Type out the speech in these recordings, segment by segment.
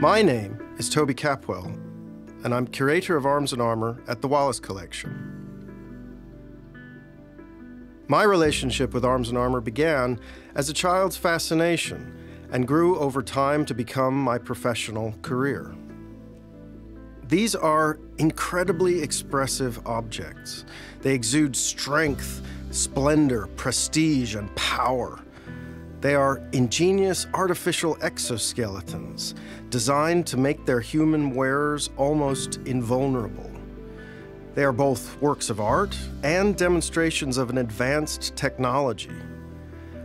My name is Toby Capwell, and I'm curator of Arms and Armor at the Wallace Collection. My relationship with Arms and Armor began as a child's fascination and grew over time to become my professional career. These are incredibly expressive objects. They exude strength, splendor, prestige, and power. They are ingenious artificial exoskeletons designed to make their human wearers almost invulnerable. They are both works of art and demonstrations of an advanced technology.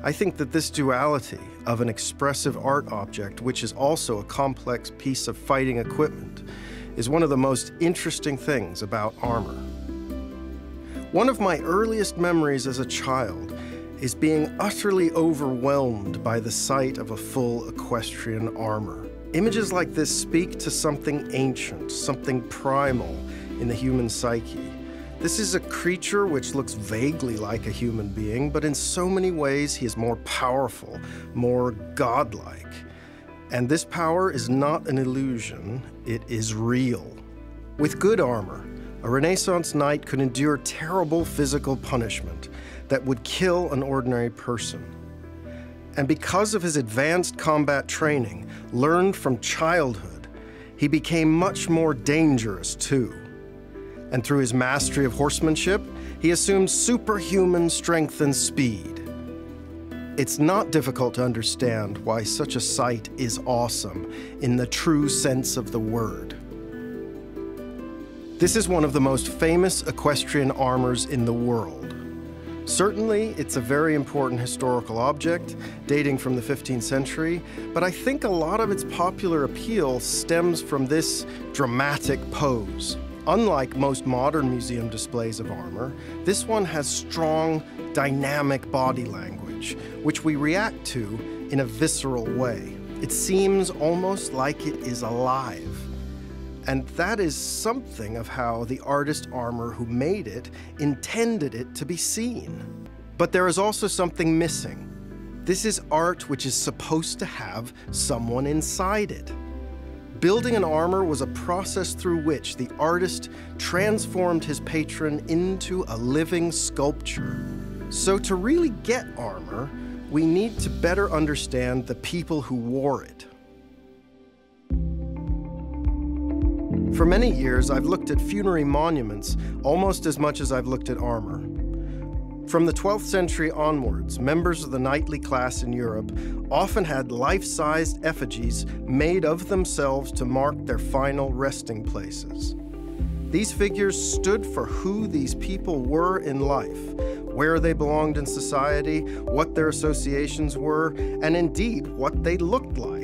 I think that this duality of an expressive art object, which is also a complex piece of fighting equipment, is one of the most interesting things about armor. One of my earliest memories as a child is being utterly overwhelmed by the sight of a full equestrian armor. Images like this speak to something ancient, something primal, in the human psyche. This is a creature which looks vaguely like a human being, but in so many ways he is more powerful, more godlike. And this power is not an illusion, it is real. With good armor, a Renaissance knight could endure terrible physical punishment that would kill an ordinary person. And because of his advanced combat training, learned from childhood, he became much more dangerous too and through his mastery of horsemanship, he assumed superhuman strength and speed. It's not difficult to understand why such a sight is awesome in the true sense of the word. This is one of the most famous equestrian armors in the world. Certainly, it's a very important historical object, dating from the 15th century, but I think a lot of its popular appeal stems from this dramatic pose. Unlike most modern museum displays of armor, this one has strong, dynamic body language, which we react to in a visceral way. It seems almost like it is alive. And that is something of how the artist armor who made it intended it to be seen. But there is also something missing. This is art which is supposed to have someone inside it. Building an armor was a process through which the artist transformed his patron into a living sculpture. So, to really get armor, we need to better understand the people who wore it. For many years, I've looked at funerary monuments almost as much as I've looked at armor. From the 12th century onwards, members of the knightly class in Europe often had life sized effigies made of themselves to mark their final resting places. These figures stood for who these people were in life, where they belonged in society, what their associations were, and indeed what they looked like.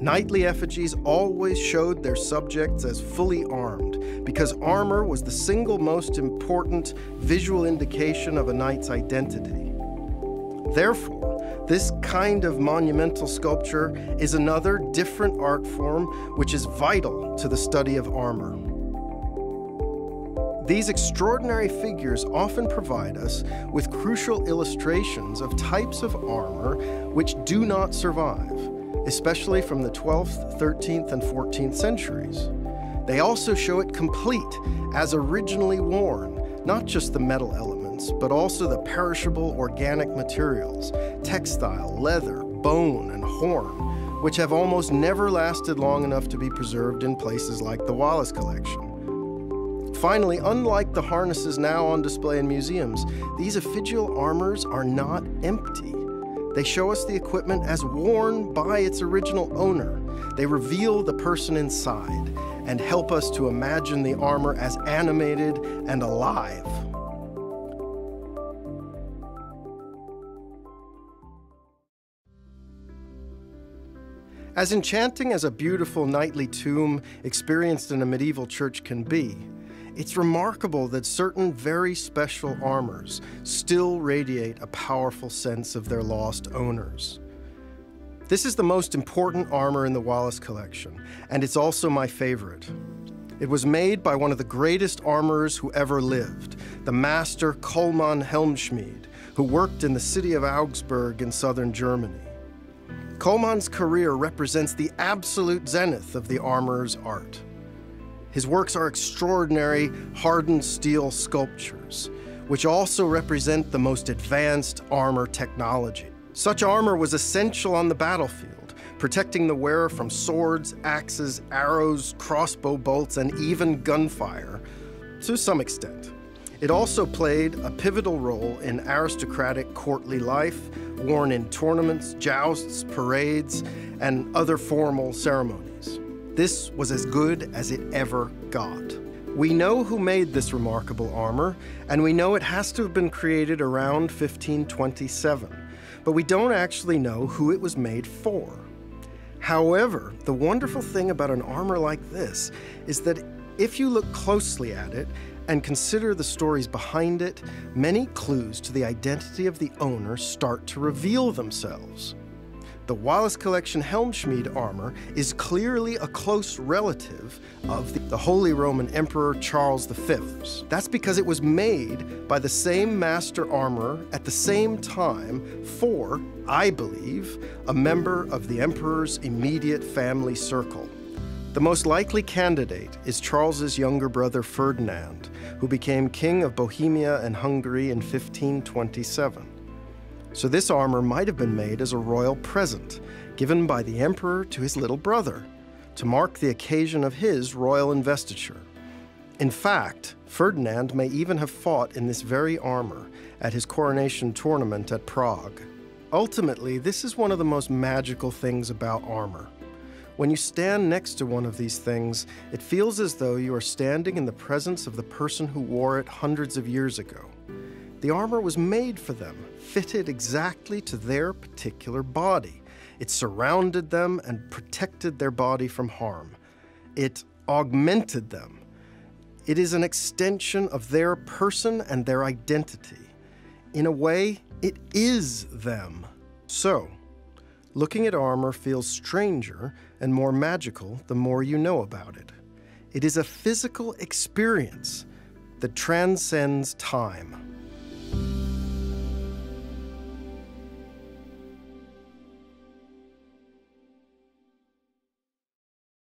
Knightly effigies always showed their subjects as fully armed, because armor was the single most important visual indication of a knight's identity. Therefore, this kind of monumental sculpture is another different art form which is vital to the study of armor. These extraordinary figures often provide us with crucial illustrations of types of armor which do not survive especially from the 12th, 13th, and 14th centuries. They also show it complete, as originally worn, not just the metal elements, but also the perishable organic materials, textile, leather, bone, and horn, which have almost never lasted long enough to be preserved in places like the Wallace Collection. Finally, unlike the harnesses now on display in museums, these effigial armors are not empty. They show us the equipment as worn by its original owner. They reveal the person inside and help us to imagine the armor as animated and alive. As enchanting as a beautiful knightly tomb experienced in a medieval church can be, it's remarkable that certain very special armors still radiate a powerful sense of their lost owners. This is the most important armor in the Wallace collection, and it's also my favorite. It was made by one of the greatest armorers who ever lived, the master Kolman Helmschmied, who worked in the city of Augsburg in southern Germany. Colman's career represents the absolute zenith of the armorer's art. His works are extraordinary hardened steel sculptures, which also represent the most advanced armor technology. Such armor was essential on the battlefield, protecting the wearer from swords, axes, arrows, crossbow bolts, and even gunfire, to some extent. It also played a pivotal role in aristocratic courtly life, worn in tournaments, jousts, parades, and other formal ceremonies. This was as good as it ever got. We know who made this remarkable armor, and we know it has to have been created around 1527, but we don't actually know who it was made for. However, the wonderful thing about an armor like this is that if you look closely at it, and consider the stories behind it, many clues to the identity of the owner start to reveal themselves. The Wallace Collection Helmschmied armor is clearly a close relative of the, the Holy Roman Emperor Charles V's. That's because it was made by the same master armorer at the same time for, I believe, a member of the Emperor's immediate family circle. The most likely candidate is Charles's younger brother Ferdinand, who became king of Bohemia and Hungary in 1527. So this armor might have been made as a royal present, given by the emperor to his little brother, to mark the occasion of his royal investiture. In fact, Ferdinand may even have fought in this very armor at his coronation tournament at Prague. Ultimately, this is one of the most magical things about armor. When you stand next to one of these things, it feels as though you are standing in the presence of the person who wore it hundreds of years ago. The armor was made for them, fitted exactly to their particular body. It surrounded them and protected their body from harm. It augmented them. It is an extension of their person and their identity. In a way, it is them. So, Looking at armor feels stranger and more magical the more you know about it. It is a physical experience that transcends time.